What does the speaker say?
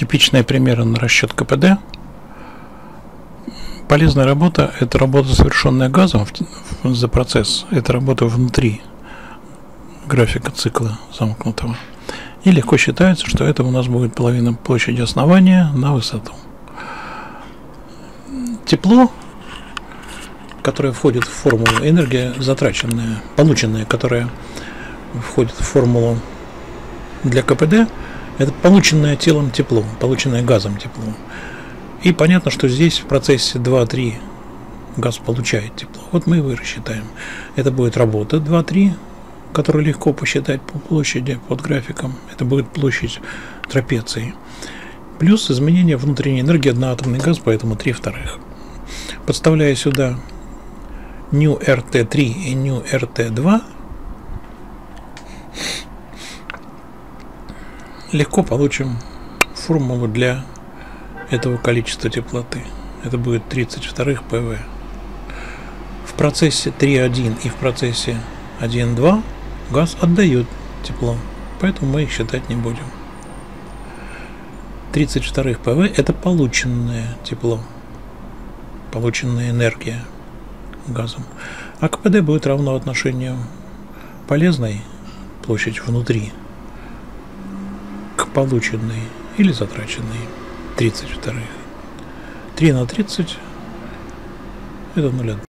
Типичные примеры на расчет КПД. Полезная работа – это работа, совершенная газом за процесс. Это работа внутри графика цикла замкнутого. И легко считается, что это у нас будет половина площади основания на высоту. Тепло, которое входит в формулу, энергия затраченная, полученная, которая входит в формулу для КПД, это полученное телом тепло, полученное газом тепло. И понятно, что здесь в процессе 2-3 газ получает тепло. Вот мы его и рассчитаем. Это будет работа 2-3, которую легко посчитать по площади под графиком. Это будет площадь трапеции. Плюс изменение внутренней энергии одноатомный газ, поэтому 3 вторых. Подставляя сюда ню RT3 и ню RT2, легко получим формулу для этого количества теплоты. Это будет 32 ПВ. В процессе 3.1 и в процессе 1.2 газ отдает тепло, поэтому мы их считать не будем. 32 ПВ это полученное тепло, полученная энергия газом. А КПД будет равно отношению полезной площадь внутри к полученной или затраченной 32. 3 на 30 это 0,1.